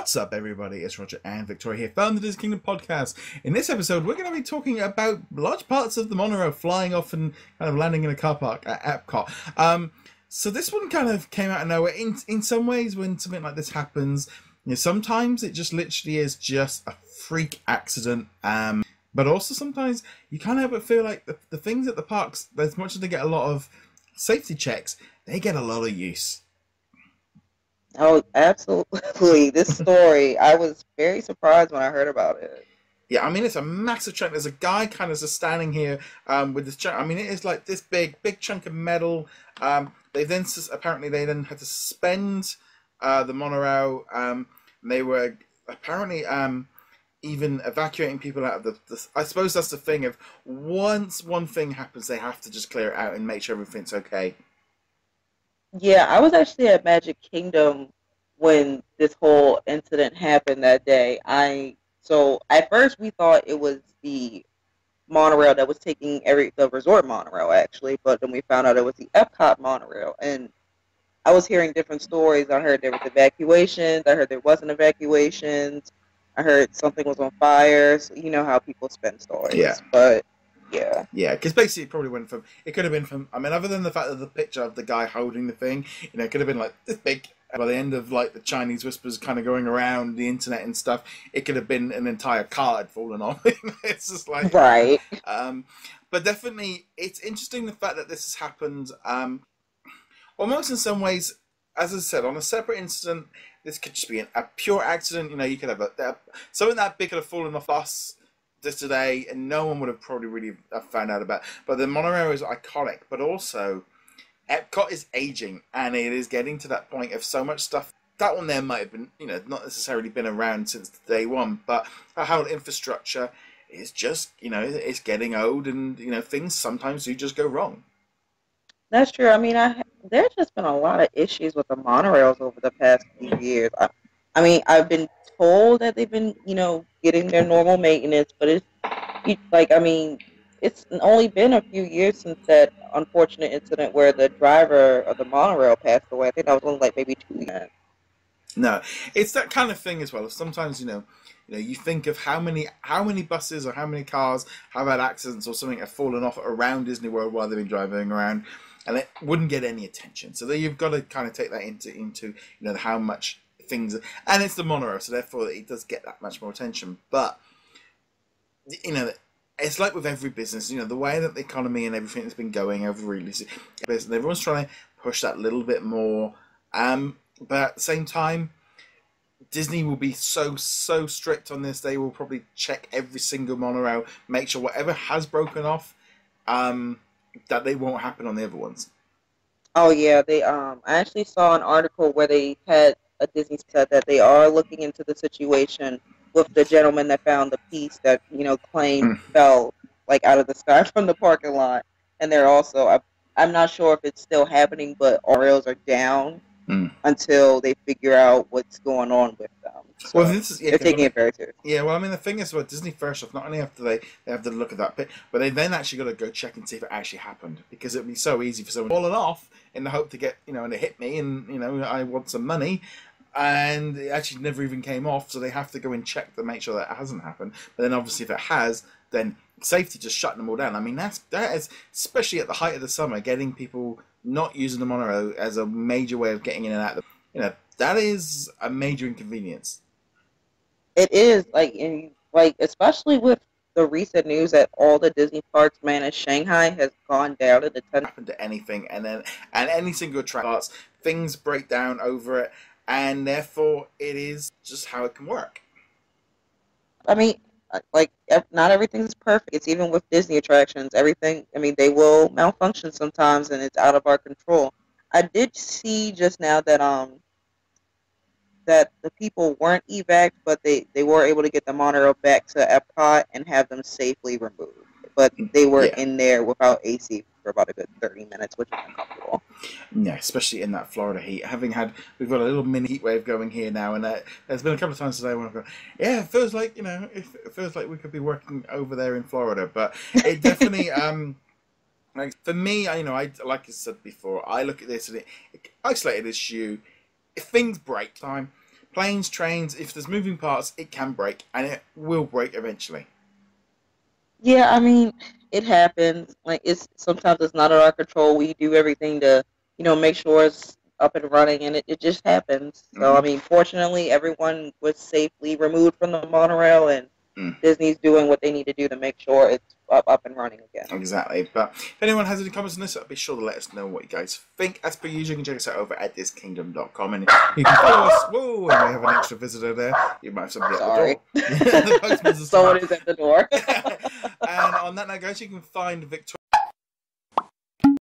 What's up, everybody? It's Roger and Victoria here from the Disney Kingdom podcast. In this episode, we're going to be talking about large parts of the monorail flying off and kind of landing in a car park at Epcot. Um, so this one kind of came out of nowhere. In in some ways, when something like this happens, you know, sometimes it just literally is just a freak accident. Um, but also sometimes you kind of feel like the, the things at the parks, as much as they get a lot of safety checks, they get a lot of use. Oh, absolutely. This story, I was very surprised when I heard about it. Yeah, I mean it's a massive chunk. There's a guy kind of just standing here um, with this chunk. I mean it is like this big, big chunk of metal. Um, they then apparently they then had to suspend uh, the monorail. Um, they were apparently um, even evacuating people out of the, the. I suppose that's the thing of once one thing happens, they have to just clear it out and make sure everything's okay. Yeah, I was actually at Magic Kingdom when this whole incident happened that day. I so at first we thought it was the monorail that was taking every the resort monorail actually, but then we found out it was the Epcot monorail and I was hearing different stories. I heard there was evacuations, I heard there wasn't evacuations, I heard something was on fire. So you know how people spend stories. Yeah. But yeah. Yeah, because basically it probably went from. It could have been from. I mean, other than the fact that the picture of the guy holding the thing, you know, it could have been like this big. By the end of like the Chinese whispers kind of going around the internet and stuff, it could have been an entire car had fallen off. it's just like right. Um, but definitely, it's interesting the fact that this has happened. Um, almost in some ways, as I said, on a separate incident. This could just be an, a pure accident. You know, you could have a, a something that big could have fallen off us this today, and no one would have probably really found out about. But the monorail is iconic, but also Epcot is aging, and it is getting to that point of so much stuff. That one there might have been, you know, not necessarily been around since day one, but our whole infrastructure is just, you know, it's getting old, and you know, things sometimes do just go wrong. That's true. I mean, I there's just been a lot of issues with the monorails over the past few years. I, I mean, I've been told that they've been, you know, getting their normal maintenance, but it's like, I mean, it's only been a few years since that unfortunate incident where the driver of the monorail passed away. I think that was only like maybe two years. No, it's that kind of thing as well. Sometimes you know, you know, you think of how many how many buses or how many cars have had accidents or something have fallen off around Disney World while they've been driving around, and it wouldn't get any attention. So you've got to kind of take that into into you know how much things, and it's the monorail, so therefore it does get that much more attention. But you know, it's like with every business, you know, the way that the economy and everything has been going over really, everyone's trying to push that little bit more. Um, but at the same time, Disney will be so so strict on this. They will probably check every single monorail, make sure whatever has broken off, um, that they won't happen on the other ones. Oh yeah, they um. I actually saw an article where they had Disney said that they are looking into the situation with the gentleman that found the piece that you know claimed mm. fell like out of the sky from the parking lot, and they're also I, I'm not sure if it's still happening, but rails are down mm. until they figure out what's going on with them. So well, this is, yeah, they're taking it very seriously. Yeah, well, I mean, the thing is about Disney first off, not only after they they have to look at that bit, but they then actually got to go check and see if it actually happened because it'd be so easy for someone falling off in the hope to get you know and it hit me and you know I want some money and it actually never even came off. So they have to go and check to make sure that it hasn't happened. But then obviously, if it has, then safety just shutting them all down. I mean, that's that is especially at the height of the summer, getting people not using the monorail as a major way of getting in and out. Of, you know, that is a major inconvenience. It is like in like especially with the recent news that all the Disney parks managed Shanghai has gone down to the ten. Happen to anything, and then and any single track parts, things break down over it, and therefore it is just how it can work. I mean, uh, like not everything's perfect. It's even with Disney attractions. Everything. I mean, they will malfunction sometimes, and it's out of our control. I did see just now that um that the people weren't evac, but they they were able to get the monorail back to Epcot and have them safely removed. But they were yeah. in there without AC for about a good 30 minutes, which is uncomfortable. Yeah, especially in that Florida heat. Having had, we've got a little mini heat wave going here now, and uh, there's been a couple of times today when I've gone, yeah, it feels like, you know, it feels like we could be working over there in Florida, but it definitely, um, like for me, I, you know, I like I said before, I look at this and it, it isolated issue. If things break time, planes, trains, if there's moving parts, it can break, and it will break eventually. Yeah, I mean, it happens. Like it's sometimes it's not at our control. We do everything to, you know, make sure it's up and running, and it, it just happens. So I Mhm. mean, fortunately, everyone was safely removed from the monorail, and Mm. Disney's doing what they need to do to make sure it's up, up and running again. Exactly. But if anyone has any comments on this, be sure to let us know what you guys think. As per usual, you can check us out over at diskingdom.com and you can follow us. Whoa, and we have an extra visitor there. You might have somebody Sorry. at the door. the postman's Someone is at the door. and on that note, guys, you can find Victoria.